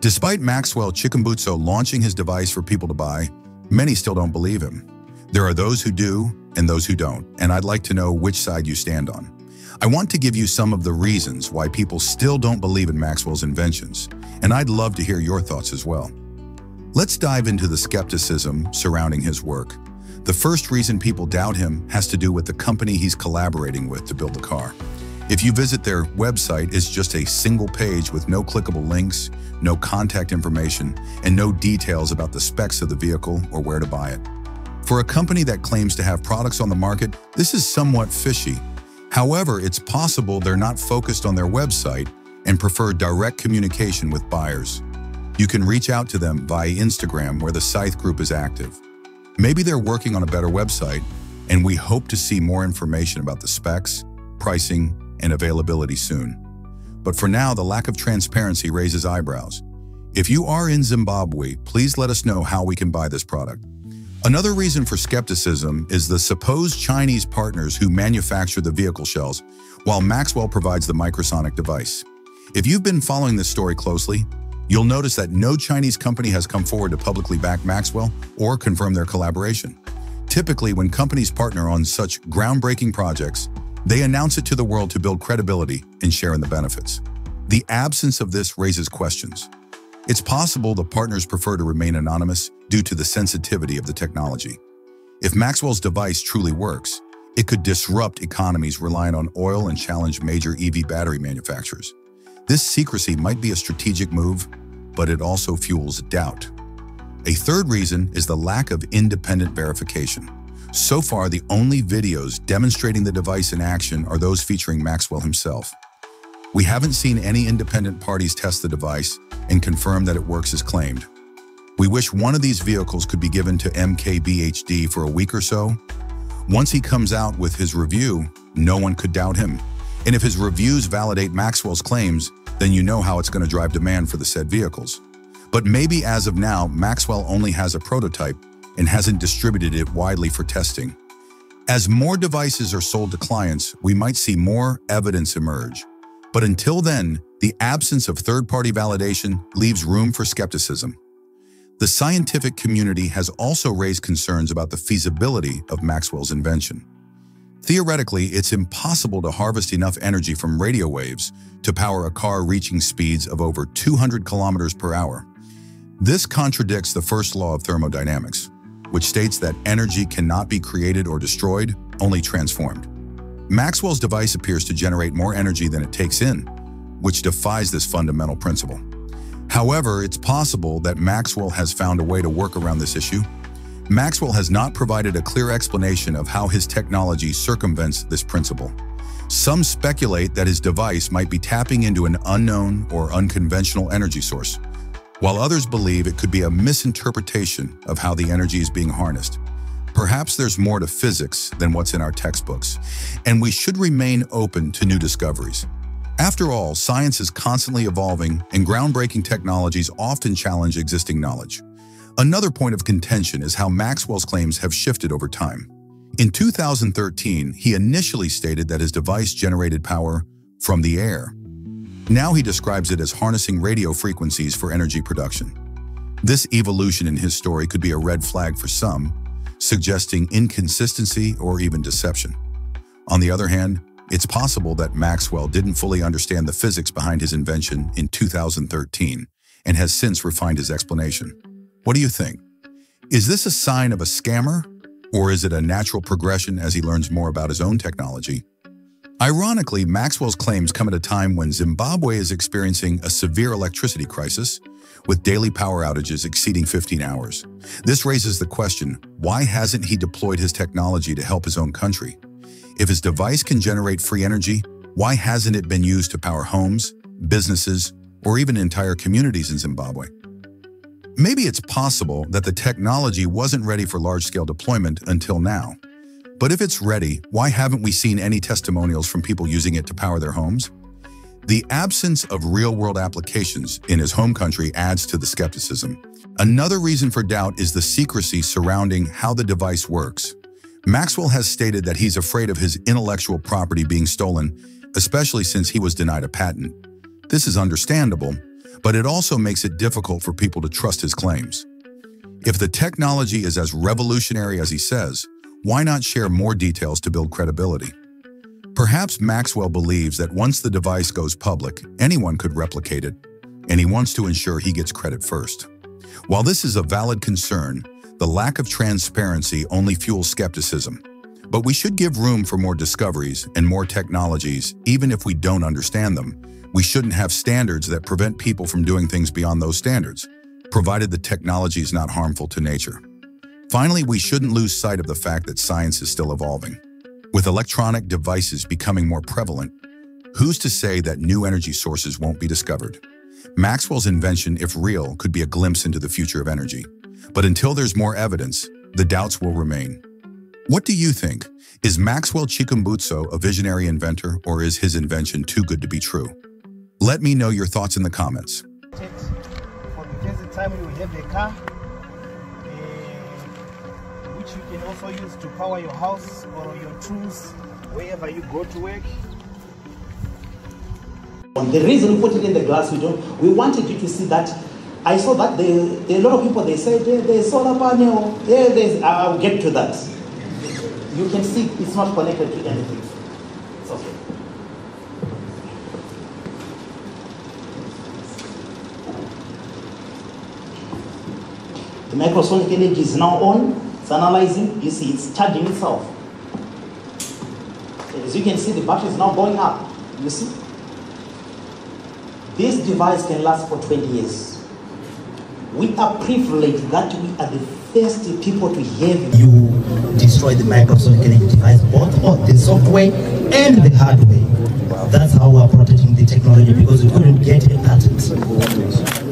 Despite Maxwell Chikumbutso launching his device for people to buy, many still don't believe him. There are those who do and those who don't, and I'd like to know which side you stand on. I want to give you some of the reasons why people still don't believe in Maxwell's inventions, and I'd love to hear your thoughts as well. Let's dive into the skepticism surrounding his work. The first reason people doubt him has to do with the company he's collaborating with to build the car. If you visit their website, it's just a single page with no clickable links, no contact information, and no details about the specs of the vehicle or where to buy it. For a company that claims to have products on the market, this is somewhat fishy. However, it's possible they're not focused on their website and prefer direct communication with buyers. You can reach out to them via Instagram where the Saith group is active. Maybe they're working on a better website, and we hope to see more information about the specs, pricing, and availability soon. But for now, the lack of transparency raises eyebrows. If you are in Zimbabwe, please let us know how we can buy this product. Another reason for skepticism is the supposed Chinese partners who manufacture the vehicle shells, while Maxwell provides the microsonic device. If you've been following this story closely, you'll notice that no Chinese company has come forward to publicly back Maxwell or confirm their collaboration. Typically, when companies partner on such groundbreaking projects, they announce it to the world to build credibility and share in the benefits. The absence of this raises questions. It's possible the partners prefer to remain anonymous due to the sensitivity of the technology. If Maxwell's device truly works, it could disrupt economies relying on oil and challenge major EV battery manufacturers. This secrecy might be a strategic move, but it also fuels doubt. A third reason is the lack of independent verification. So far, the only videos demonstrating the device in action are those featuring Maxwell himself. We haven't seen any independent parties test the device and confirm that it works as claimed. We wish one of these vehicles could be given to MKBHD for a week or so. Once he comes out with his review, no one could doubt him. And if his reviews validate Maxwell's claims, then you know how it's going to drive demand for the said vehicles. But maybe as of now, Maxwell only has a prototype and hasn't distributed it widely for testing. As more devices are sold to clients, we might see more evidence emerge. But until then, the absence of third-party validation leaves room for skepticism. The scientific community has also raised concerns about the feasibility of Maxwell's invention. Theoretically, it's impossible to harvest enough energy from radio waves to power a car reaching speeds of over 200 kilometers per hour. This contradicts the first law of thermodynamics, which states that energy cannot be created or destroyed, only transformed. Maxwell's device appears to generate more energy than it takes in, which defies this fundamental principle. However, it's possible that Maxwell has found a way to work around this issue. Maxwell has not provided a clear explanation of how his technology circumvents this principle. Some speculate that his device might be tapping into an unknown or unconventional energy source, while others believe it could be a misinterpretation of how the energy is being harnessed. Perhaps there's more to physics than what's in our textbooks, and we should remain open to new discoveries. After all, science is constantly evolving, and groundbreaking technologies often challenge existing knowledge. Another point of contention is how Maxwell's claims have shifted over time. In 2013, he initially stated that his device generated power from the air, now he describes it as harnessing radio frequencies for energy production. This evolution in his story could be a red flag for some, suggesting inconsistency or even deception. On the other hand, it's possible that Maxwell didn't fully understand the physics behind his invention in 2013 and has since refined his explanation. What do you think? Is this a sign of a scammer, or is it a natural progression as he learns more about his own technology Ironically, Maxwell's claims come at a time when Zimbabwe is experiencing a severe electricity crisis, with daily power outages exceeding 15 hours. This raises the question, why hasn't he deployed his technology to help his own country? If his device can generate free energy, why hasn't it been used to power homes, businesses, or even entire communities in Zimbabwe? Maybe it's possible that the technology wasn't ready for large-scale deployment until now. But if it's ready, why haven't we seen any testimonials from people using it to power their homes? The absence of real-world applications in his home country adds to the skepticism. Another reason for doubt is the secrecy surrounding how the device works. Maxwell has stated that he's afraid of his intellectual property being stolen, especially since he was denied a patent. This is understandable, but it also makes it difficult for people to trust his claims. If the technology is as revolutionary as he says, why not share more details to build credibility? Perhaps Maxwell believes that once the device goes public, anyone could replicate it, and he wants to ensure he gets credit first. While this is a valid concern, the lack of transparency only fuels skepticism. But we should give room for more discoveries and more technologies, even if we don't understand them. We shouldn't have standards that prevent people from doing things beyond those standards, provided the technology is not harmful to nature. Finally, we shouldn't lose sight of the fact that science is still evolving. With electronic devices becoming more prevalent, who's to say that new energy sources won't be discovered? Maxwell's invention, if real, could be a glimpse into the future of energy. But until there's more evidence, the doubts will remain. What do you think? Is Maxwell Chikumbutso a visionary inventor or is his invention too good to be true? Let me know your thoughts in the comments. Which you can also use to power your house or your tools wherever you go to work. The reason we put it in the glass, we don't. We wanted you to see that. I saw that there a lot of people. They said "There- there's solar panel. Yeah, there's. I'll get to that. You can see it's not connected to anything. It's okay. The microsonic energy is now on. Analyzing. You see, it's charging itself. As you can see, the battery is now going up. You see. This device can last for 20 years. We are privileged that we are the first people to have you destroy the microsonic device, both on the software and the hardware. That's how we are protecting the technology because we couldn't get a patent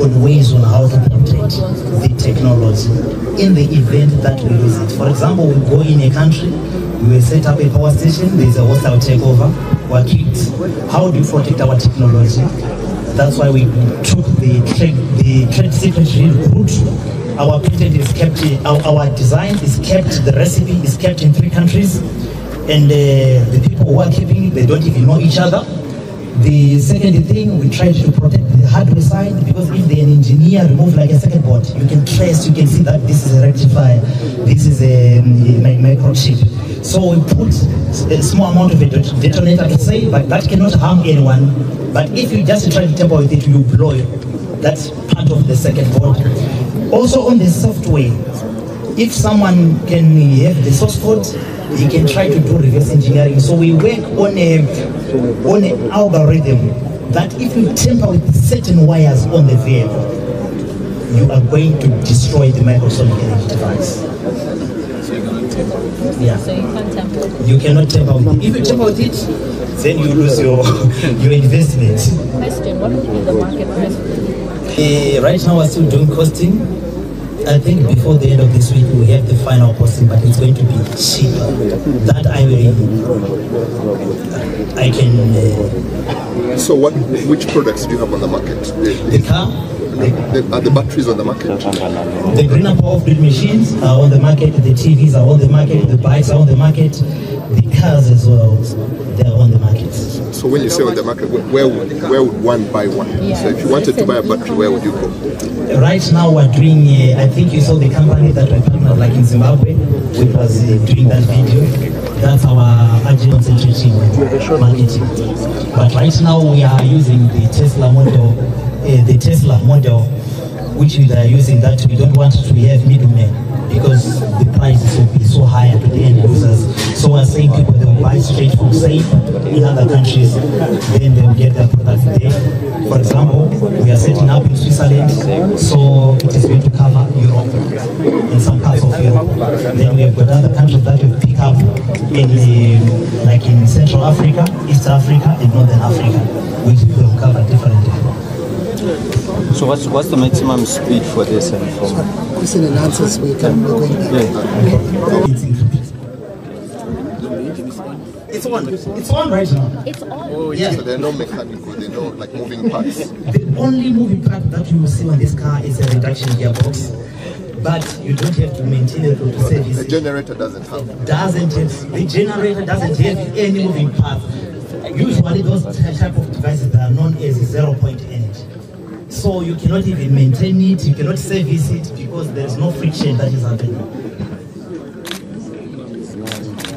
on ways on how to protect the technology in the event that we lose it. For example, we go in a country, we set up a power station, there is a hostile takeover, we're kicked. How do you protect our technology? That's why we took the trade, the trade secretary route. Our patent is kept, our, our design is kept, the recipe is kept in three countries, and uh, the people who are keeping it, they don't even know each other. The second thing, we try to protect the hardware side because if the engineer remove like a second board, you can trace, you can see that this is a rectifier, this is a, um, mi- microchip. So we put a small amount of a det- detonator to say, but that cannot harm anyone. But if you just try to tamper with it, you blow it. That's part of the second board. Also on the software, if someone can have the source code, he can try to do reverse engineering. So we work on a on an algorithm that if you tamper with certain wires on the vehicle, you are going to destroy the microsonic energy device. Yeah. So you can't tamper. You cannot tamper with it. If you tamper with it, then you lose your your investment. Question, what would be the market price? Uh, right now, we're still doing costing. I think before the end of this week, we have the final costing, but it's going to be cheaper. That I will, I can. Uh, So what? Which products do you have on the market? The, the car, the, the, are the batteries on the market? the greener power grid machines are on the market. The TVs are on the market. The bikes are on the market. The cars as well, they are on the. So when you say on the market, where would where would one buy one? Yeah. So if you wanted to buy a battery, where would you go? Right now, we're doing. Uh, I think you saw the company that we partnered, like in Zimbabwe, which was uh, doing that video. That's our agile concentrating marketing. But right now, we are using the Tesla model, uh, the Tesla model, which we are using. That we don't want to have middlemen because the prices is be so high to the end users. So we're saying people they will buy straight from Saith in other countries, then they will get their products there. For example, we are setting up in Switzerland, so it is going to cover Europe and some parts of Europe. Then we have got other countries that will pick up in uh, like in Central Africa, East Africa, and Northern Africa, which will cover differently. So what's what's the maximum speed for this and for Listen and answers we can we're going there. yeah. It's encrypted. It's on. It's on right now. It's on. Oh, Yeah. So there are no mechanical, there are no like moving parts. The only moving part that you will see on this car is a reduction gearbox, but you don't have to maintain it or to service The generator doesn't have. Doesn't have, the generator doesn't have any moving parts. Usually those type of devices that are known as zero point energy. So you cannot even maintain it, you cannot service it because there is no friction that is happening.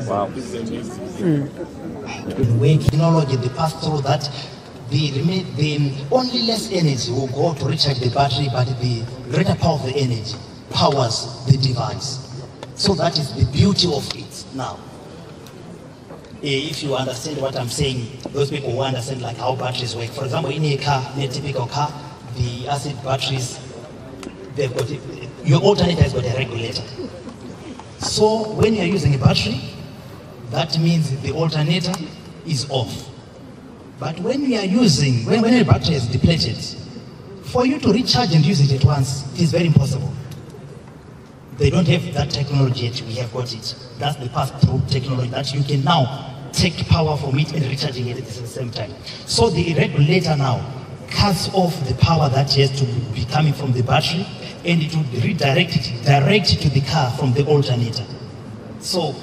Wow. The way technology they pass through that the, the only less energy will go to recharge the battery, but the greater power of the energy powers the device. So that is the beauty of it now. Eh, If you understand what I'm saying, those people who understand like how batteries work. For example, in a car, in a typical car, the acid batteries, they've got, your alternator has got a regulator. So when you're using a battery, that means the alternator is off. But when we are using, when, when a battery is depleted, for you to recharge and use it at once, it is very impossible. They don't have that technology yet, we have got it. That's the pass-through technology that you can now take power from it and recharging it at the same time. So the regulator now cuts off the power that has to be coming from the battery and it will redirect it direct to the car from the alternator. So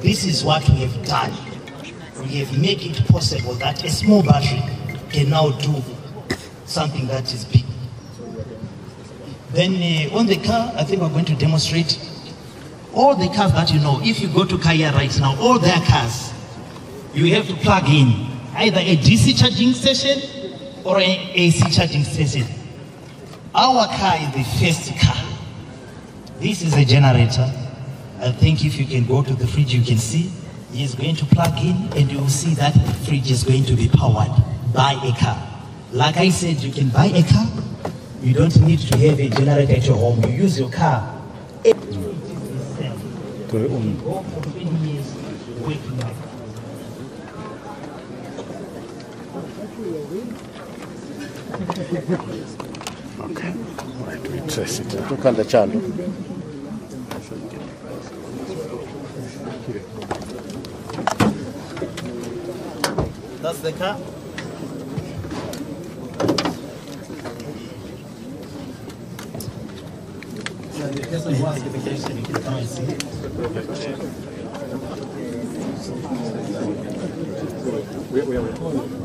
this is what we have done. We have made it possible that a small battery can now do something that is big. Then uh, on the car, I think we're going to demonstrate all the cars that you know. If you go to Kaya right now, all their cars, you have to plug in either a DC charging station or an AC charging station. Our car is the first car. This is a generator. I think if you can go to the fridge, you can see he is going to plug in and you will see that the fridge is going to be powered by a car. Like I said, you can buy a car. You don't need to have a generator at your home. You use your car. Go for 20 years working like that. Tukanda chalo. That's the car. So the person who asked the question, you can come and see.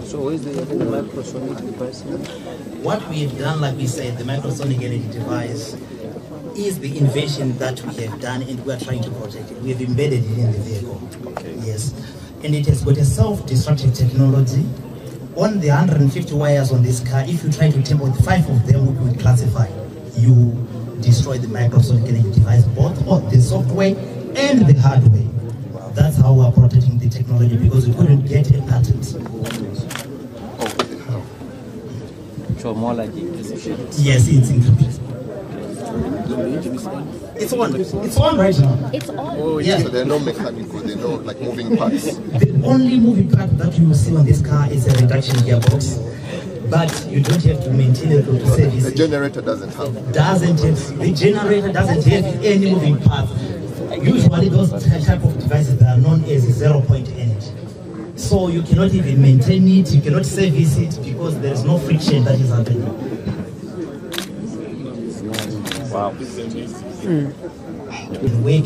So is the, the microsonic device? What we have done, like we said, the microsonic energy device is the invention that we have done and we are trying to protect it. We have embedded it in the vehicle. Yes. And it has got a self-destructive technology. On the 150 wires on this car, if you try to tamper with five of them, we will classify. You destroy the microsonic energy device, both on the software and the hardware. That's how we are protecting the technology because we couldn't get a patent. So more like. Yes, it's encrypted. It's on. It's on right now. It's on. Oh, Yeah. So they're not mechanical, They're not like moving parts. The only moving part that you will see on this car is a reduction gearbox, but you don't have to maintain it or to service The generator doesn't have. Doesn't have, the generator doesn't have any moving parts. Usually those type of devices that are known as zero point energy. So you cannot even maintain it, you cannot service it because there is no friction that is happening. Wow. The way